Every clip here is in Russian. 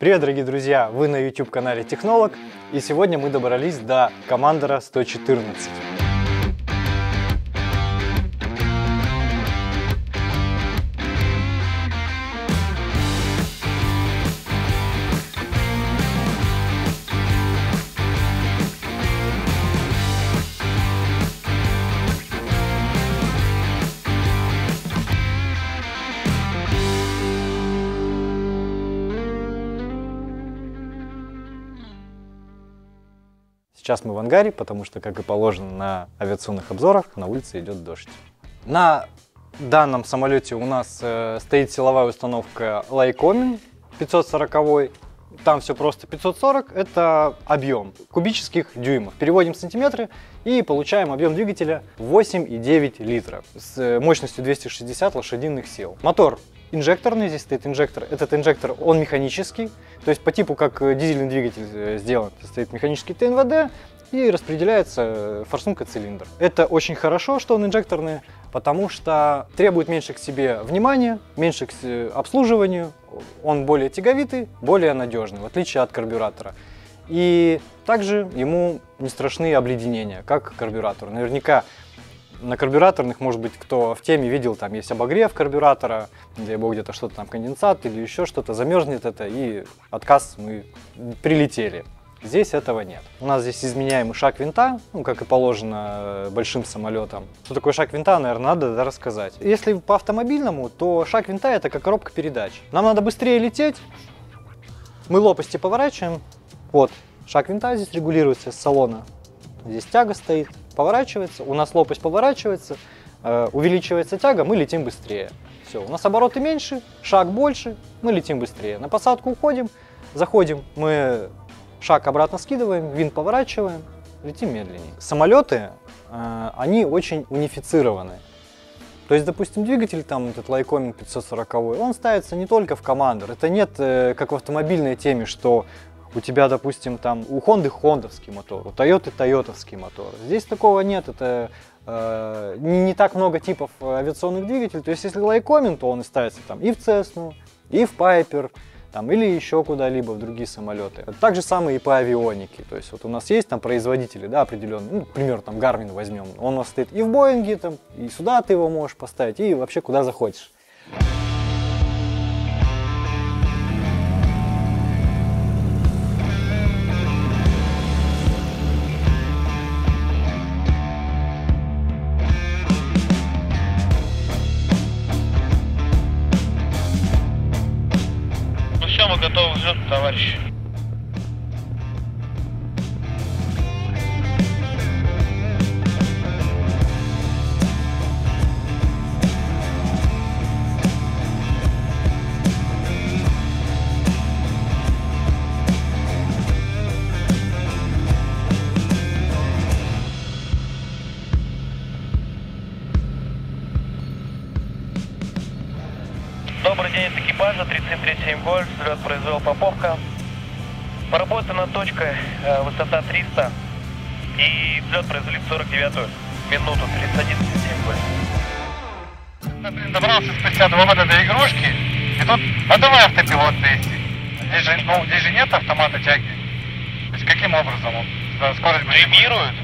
Привет, дорогие друзья! Вы на YouTube-канале Технолог, и сегодня мы добрались до Командора 114. Сейчас мы в ангаре, потому что, как и положено на авиационных обзорах, на улице идет дождь. На данном самолете у нас э, стоит силовая установка Lycoming 540. Там все просто 540, это объем кубических дюймов. Переводим сантиметры и получаем объем двигателя 8,9 литра с э, мощностью 260 лошадиных сил. Мотор инжекторный, здесь стоит инжектор. Этот инжектор, он механический, то есть по типу, как э, дизельный двигатель э, сделан. Стоит механический ТНВД и распределяется э, форсунка цилиндр. Это очень хорошо, что он инжекторный, потому что требует меньше к себе внимания, меньше к обслуживанию, он более тяговитый, более надежный, в отличие от карбюратора. И также ему не страшны обледенения, как карбюратор. Наверняка на карбюраторных, может быть, кто в теме видел, там есть обогрев карбюратора, не дай бог где-то что-то там конденсат или еще что-то, замерзнет это и отказ мы прилетели. Здесь этого нет. У нас здесь изменяемый шаг винта, ну, как и положено э, большим самолетам. Что такое шаг винта, наверное, надо рассказать. Если по автомобильному, то шаг винта это как коробка передач. Нам надо быстрее лететь, мы лопасти поворачиваем, вот, шаг винта здесь регулируется с салона. Здесь тяга стоит, поворачивается, у нас лопасть поворачивается, э, увеличивается тяга, мы летим быстрее. Все, у нас обороты меньше, шаг больше, мы летим быстрее. На посадку уходим, заходим, мы шаг обратно скидываем, винт поворачиваем, летим медленнее. Самолеты, э, они очень унифицированы. То есть, допустим, двигатель, там, этот Lycoming 540, он ставится не только в командор. Это нет, э, как в автомобильной теме, что у тебя, допустим, там у Honda хондовский мотор, у Toyota тойотовский мотор. Здесь такого нет, это э, не, так много типов авиационных двигателей. То есть, если Lycoming, то он и ставится там и в Cessna, и в Piper, там, или еще куда-либо в другие самолеты. Так же самое и по авионике. То есть вот у нас есть там производители, да, определенные, ну, например, там Garmin возьмем, он у нас стоит и в Боинге, там, и сюда ты его можешь поставить, и вообще куда захочешь. 3737 Гольф, взлет произвел Поповка. Поработана точка, э, высота 300 и взлет произвели в 49 минуту 3137 Гольф. Добрался спустя два года до игрушки, и тут, а давай автопилот тестить. Здесь же, ну, здесь же нет автомата тяги. То есть каким образом он скорость будет? Тримирует?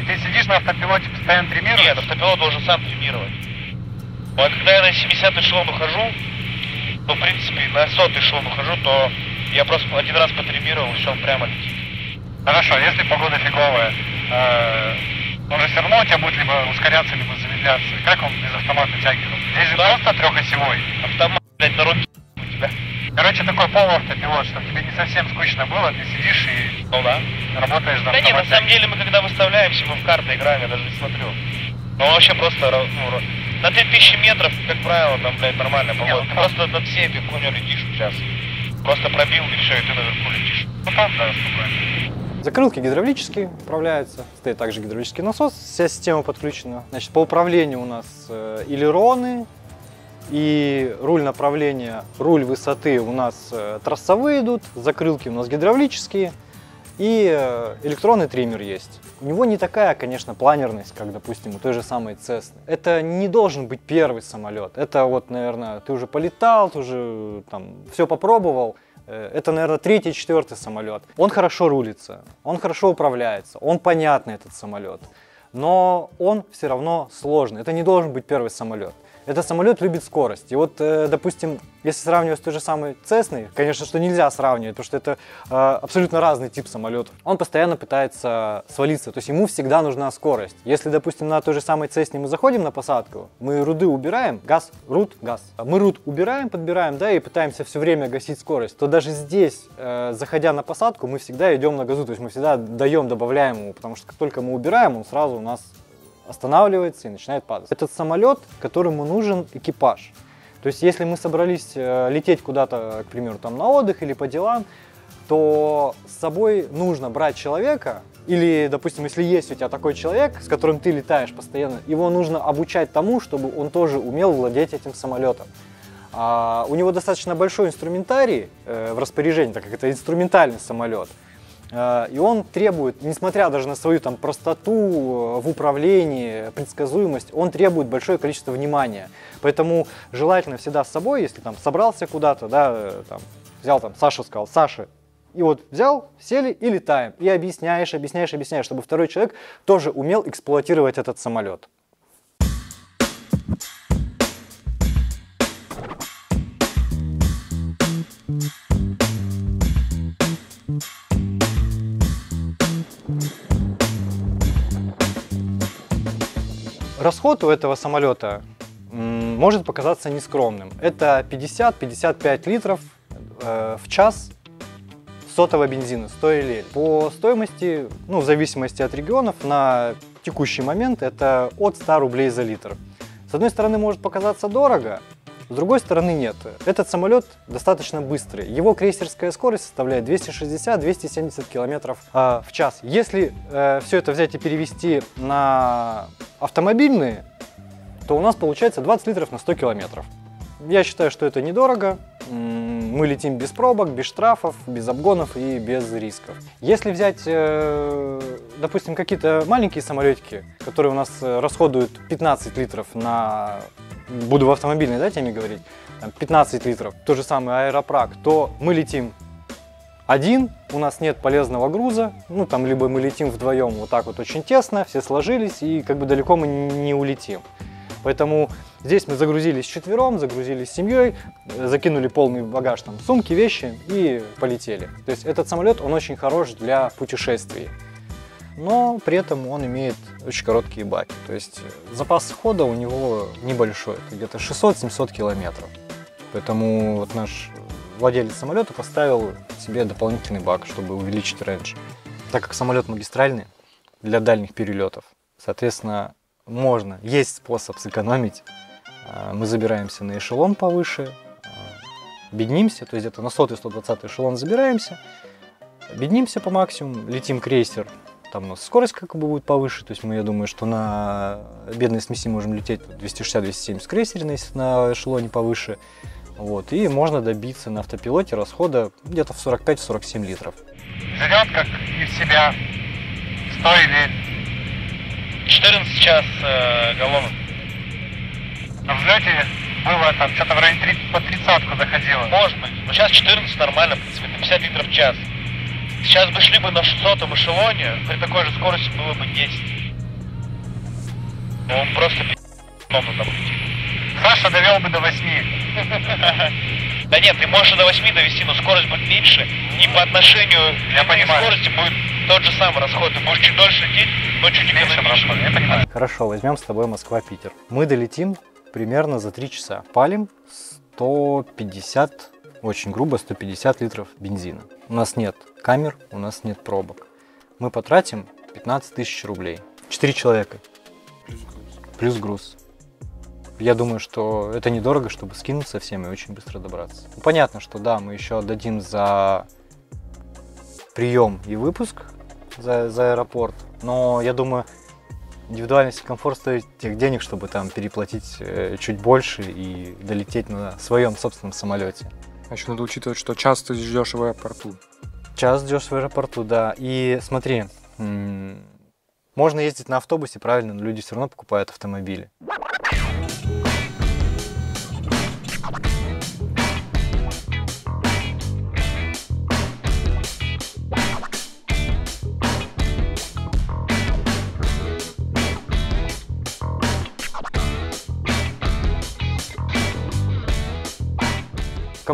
И ты сидишь на автопилоте, постоянно тримируешь? Нет, автопилот должен сам тримировать. Вот когда я на 70 эшелон ухожу, ну, в принципе, на 100 эшелон ухожу, то я просто один раз потримировал, все, он прямо летит. Хорошо, а если погода фиговая, э, он же все равно у тебя будет либо ускоряться, либо замедляться. Как он без автомата тягивает? Здесь же да. просто трехосевой. Автомат, блядь, на руке у тебя. Короче, такой полуавтопилот, чтобы тебе не совсем скучно было, ты сидишь и ну, да. работаешь на Да нет, на самом деле мы когда выставляемся, мы в карты играем, я даже не смотрю. Ну вообще просто ну, на 3000 метров, как правило, там, блядь, нормально погода. Ты просто над всеми конью летишь сейчас. Просто пробил и все, и ты наверху летишь. Ну там, да, спокойно. Закрылки гидравлические управляются, стоит также гидравлический насос, вся система подключена. Значит, по управлению у нас э, элероны и руль направления, руль высоты у нас э, трассовые идут, закрылки у нас гидравлические и э, электронный триммер есть. У него не такая, конечно, планерность, как, допустим, у той же самой Cessna. Это не должен быть первый самолет. Это вот, наверное, ты уже полетал, ты уже там все попробовал. э, это, наверное, третий, четвертый самолет. Он хорошо рулится, он хорошо управляется, он понятный этот самолет, но он все равно сложный. Это не должен быть первый самолет. Этот самолет любит скорость. И вот, э, допустим, если сравнивать с той же самой Цесной, конечно, что нельзя сравнивать, потому что это э, абсолютно разный тип самолетов. Он постоянно пытается свалиться, то есть ему всегда нужна скорость. Если, допустим, на той же самой Цесне мы заходим на посадку, мы руды убираем, газ, руд, газ. Мы руд убираем, подбираем, да, и пытаемся все время гасить скорость, то даже здесь, э, заходя на посадку, мы всегда идем на газу, то есть мы всегда даем, добавляем ему, потому что как только мы убираем, он сразу у нас останавливается и начинает падать. Этот самолет, которому нужен экипаж. То есть, если мы собрались э, лететь куда-то, к примеру, там на отдых или по делам, то с собой нужно брать человека, или, допустим, если есть у тебя такой человек, с которым ты летаешь постоянно, его нужно обучать тому, чтобы он тоже умел владеть этим самолетом. А, у него достаточно большой инструментарий э, в распоряжении, так как это инструментальный самолет. Э, и он требует, несмотря даже на свою там простоту э, в управлении, предсказуемость, он требует большое количество внимания. Поэтому желательно всегда с собой, если там собрался куда-то, да, э, там, взял там, Саша сказал, Саша, и вот взял, сели и летаем. И объясняешь, объясняешь, объясняешь, чтобы второй человек тоже умел эксплуатировать этот самолет. Расход у этого самолета может показаться нескромным. Это 50-55 литров э, в час сотого бензина, 100 лель. По стоимости, ну, в зависимости от регионов, на текущий момент это от 100 рублей за литр. С одной стороны, может показаться дорого, с другой стороны нет. Этот самолет достаточно быстрый. Его крейсерская скорость составляет 260-270 км э, в час. Если э, все это взять и перевести на автомобильные, то у нас получается 20 литров на 100 километров. Я считаю, что это недорого. Мы летим без пробок, без штрафов, без обгонов и без рисков. Если взять, э, допустим, какие-то маленькие самолетики, которые у нас э, расходуют 15 литров на буду в автомобильной да, теме говорить, там, 15 литров, то же самое аэропрак, то мы летим один, у нас нет полезного груза, ну там либо мы летим вдвоем вот так вот очень тесно, все сложились и как бы далеко мы не улетим. Поэтому здесь мы загрузились четвером, загрузились семьей, закинули полный багаж, там, сумки, вещи и полетели. То есть этот самолет, он очень хорош для путешествий но при этом он имеет очень короткие баки. То есть запас хода у него небольшой, это где-то 600-700 километров. Поэтому вот наш владелец самолета поставил себе дополнительный бак, чтобы увеличить рейндж. Так как самолет магистральный для дальних перелетов, соответственно, можно, есть способ сэкономить. А, мы забираемся на эшелон повыше, а, беднимся, то есть где-то на 100-120 эшелон забираемся, беднимся по максимуму, летим крейсер там у нас скорость как бы будет повыше, то есть мы, я думаю, что на бедной смеси можем лететь 260-270 крейсерной, если на эшелоне повыше. Вот, и можно добиться на автопилоте расхода где-то в 45-47 литров. Живет как из себя 100 или 14 час э, галлонов. На взлете было там что-то в районе 30, по тридцатку заходило. Может быть. Но сейчас 14 нормально, в принципе, 50 литров в час. Сейчас бы шли бы на 600 эшелоне, при такой же скорости было бы 10. Ну, он просто пи***ном там Саша довел бы до 8. Да нет, ты можешь до 8 довести, но скорость будет меньше. И по отношению Я к понимаю. скорости будет тот же самый расход. Ты будешь чуть дольше лететь, но чуть Меньше экономичнее. я понимаю. Хорошо, возьмем с тобой Москва-Питер. Мы долетим примерно за 3 часа. Палим 150, очень грубо, 150 литров бензина. У нас нет камер, у нас нет пробок. Мы потратим 15 тысяч рублей. 4 человека. Плюс груз. Я думаю, что это недорого, чтобы скинуться всем и очень быстро добраться. Ну, понятно, что да, мы еще отдадим за прием и выпуск за, за аэропорт, но я думаю, индивидуальность и комфорт стоит тех денег, чтобы там переплатить э, чуть больше и долететь на своем собственном самолете. А еще надо учитывать, что часто ждешь в аэропорту. Час ждешь в аэропорту, да. И смотри, можно ездить на автобусе, правильно, но люди все равно покупают автомобили.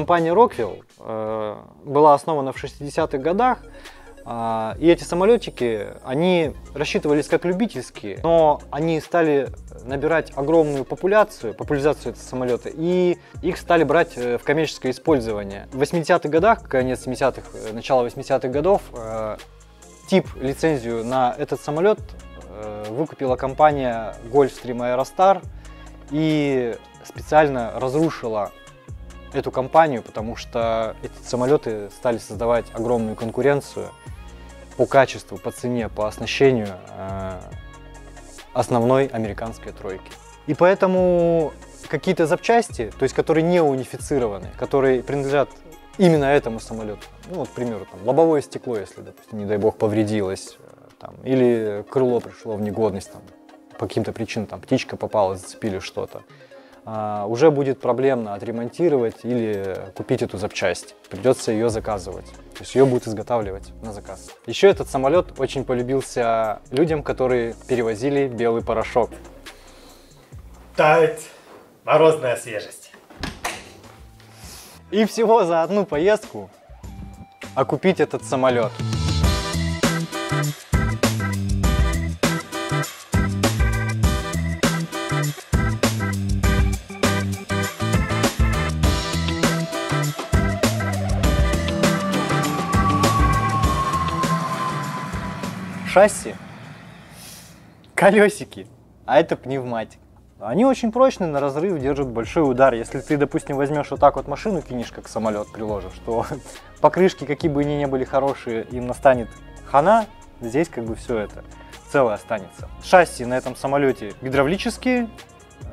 Компания Rockwell э, была основана в 60-х годах, а, и эти самолетики, они рассчитывались как любительские, но они стали набирать огромную популяцию, популяризацию этого самолета, и их стали брать э, в коммерческое использование. В 80-х годах, конец 70-х, э, начало 80-х годов, тип лицензию на этот самолет выкупила компания Gulfstream Aerostar и специально разрушила эту компанию, потому что эти самолеты стали создавать огромную конкуренцию по качеству, по цене, по оснащению э, основной американской тройки. И поэтому какие-то запчасти, то есть которые не унифицированы, которые принадлежат именно этому самолету, ну вот, к примеру, там, лобовое стекло, если, допустим, не дай бог, повредилось, э, там, или крыло пришло в негодность, там, по каким-то причинам, там, птичка попала, зацепили что-то, уже будет проблемно отремонтировать или купить эту запчасть. Придется ее заказывать. То есть ее будут изготавливать на заказ. Еще этот самолет очень полюбился людям, которые перевозили белый порошок. Тает морозная свежесть. И всего за одну поездку окупить этот самолет. Шасси, колесики, а это пневматик. Они очень прочные, на разрыв держат большой удар. Если ты, допустим, возьмешь вот так вот машину, кинешь, как самолет приложишь, то покрышки, какие бы они ни были хорошие, им настанет хана, здесь как бы все это целое останется. Шасси на этом самолете гидравлические,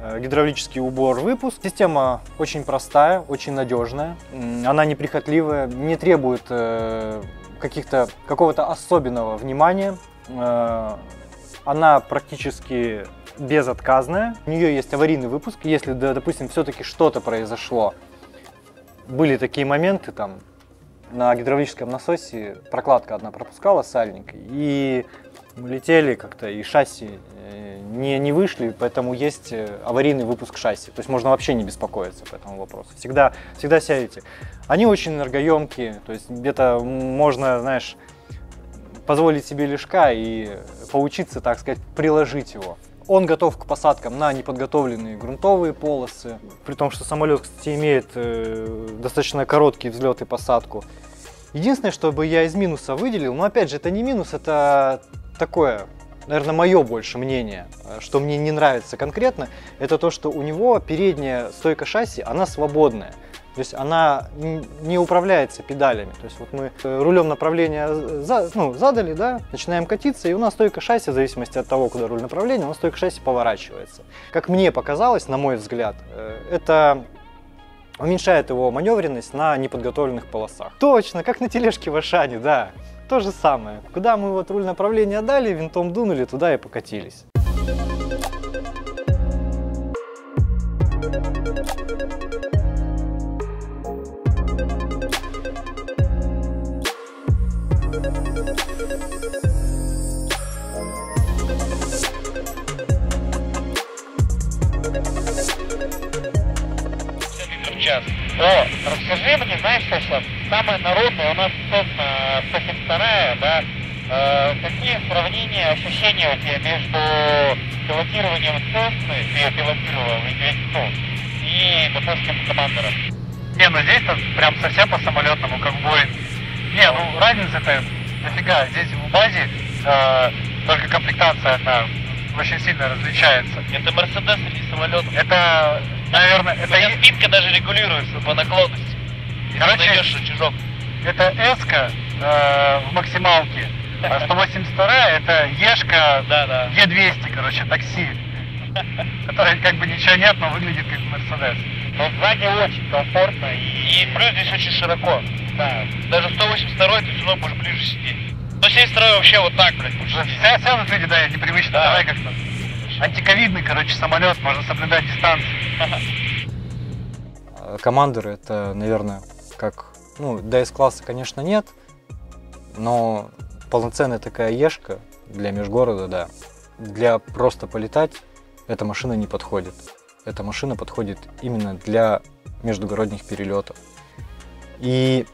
э, гидравлический убор, выпуск. Система очень простая, очень надежная, она неприхотливая, не требует э, каких-то какого-то особенного внимания. Э, она практически безотказная. У нее есть аварийный выпуск. Если, допустим, все-таки что-то произошло, были такие моменты, там, на гидравлическом насосе прокладка одна пропускала сальник, и летели как-то, и шасси э, не, не вышли, поэтому есть э, аварийный выпуск шасси. То есть можно вообще не беспокоиться по этому вопросу. Всегда, всегда сядете. Они очень энергоемкие, то есть где-то можно, знаешь, позволить себе лишка и поучиться, так сказать, приложить его. Он готов к посадкам на неподготовленные грунтовые полосы, при том, что самолет, кстати, имеет э, достаточно короткий взлет и посадку. Единственное, что бы я из минуса выделил, но опять же, это не минус, это такое, наверное, мое больше мнение, что мне не нравится конкретно, это то, что у него передняя стойка шасси, она свободная. То есть она не управляется педалями. То есть вот мы э, рулем направления за, ну, задали, да, начинаем катиться, и у нас стойка шасси, в зависимости от того, куда руль направления, у нас стойка шасси поворачивается. Как мне показалось, на мой взгляд, э, это уменьшает его маневренность на неподготовленных полосах. Точно, как на тележке в Ашане, да. То же самое. Куда мы вот руль направления дали, винтом дунули, туда и покатились. О, расскажи мне, знаешь, Саша, самое народное у нас, собственно, 172, да, э, какие сравнения, ощущения у тебя между пилотированием Cessna, ты пилотировал сон, и, допустим, командором? Не, ну здесь-то прям совсем по самолетному, как Боинг. Не, ну разница-то дофига. Здесь в базе э, только комплектация одна очень сильно различается. Это Мерседес или самолет? Это Наверное, это... Твоя спинка даже регулируется по наклонности. Короче, Если чужок. Это эска э, в максималке, а 182 это Ешка да, да. Е200, короче, такси. Которой как бы ничего нет, но выглядит как Мерседес. Но сзади очень комфортно и... и плюс здесь очень широко. Да. Даже 182 ты все равно можешь ближе сидеть. 172 вообще вот так, блядь, будешь. Вся, вся люди, да, непривычно, Да. давай как-то. Антиковидный, короче, самолет, можно соблюдать дистанцию. Э, Командеры это, наверное, как, ну, DS-класса, конечно, нет, но полноценная такая ешка для межгорода, да. Для просто полетать эта машина не подходит. Эта машина подходит именно для междугородних перелетов. И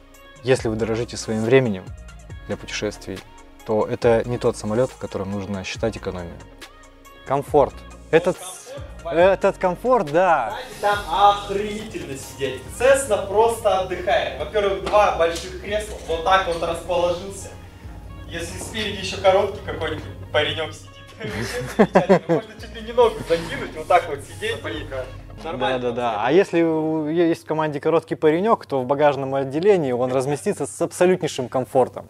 если вы дорожите своим временем для путешествий, то это не тот самолет, в котором нужно считать экономию. Комфорт. Этот, этот комфорт, да. Там охренительно сидеть. Цесна просто отдыхает. Во-первых, два больших кресла. Вот так вот расположился. Если спереди еще короткий какой-нибудь паренек сидит. Можно чуть ли не ногу закинуть, вот так вот сидеть. Нормально. Да, да, да. А если у- есть в команде короткий паренек, то в багажном отделении он разместится с абсолютнейшим комфортом.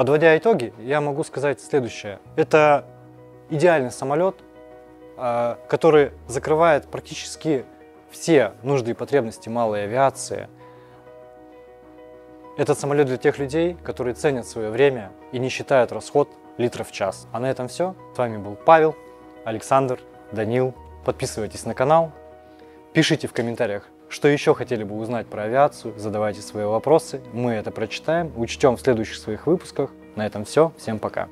Подводя итоги, я могу сказать следующее. Это идеальный самолет, а, который закрывает практически все нужды и потребности малой авиации. Этот самолет для тех людей, которые ценят свое время и не считают расход литров в час. А на этом все. С вами был Павел, Александр, Данил. Подписывайтесь на канал, пишите в комментариях, что еще хотели бы узнать про авиацию, задавайте свои вопросы. Мы это прочитаем, учтем в следующих своих выпусках. На этом все. Всем пока.